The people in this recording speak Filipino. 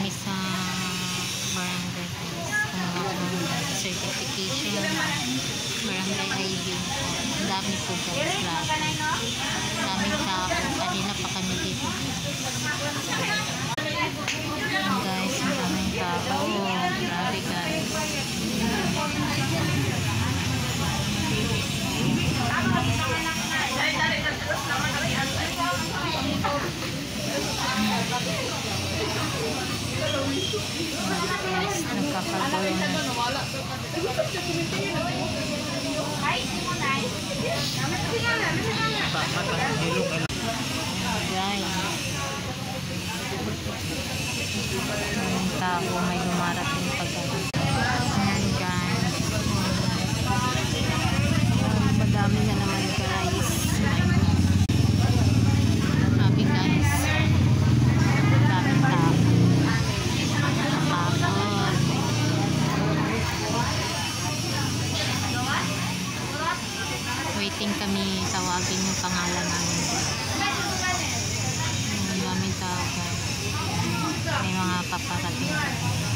kami sa barangay kumuha certification barangay ID ang dami po guys grabe daming tao. Kanina pa kami dito. Guys ang daming tao. Grabe guys. Thank you. Guys. Maraming tao may dumarating pag Ayan guys. Madami na naman guys. Grabe guys. Daming tao. Nakakapagod. Waiting kami tawagin yung pangalan namin. Ang daming tao. May mga paparating.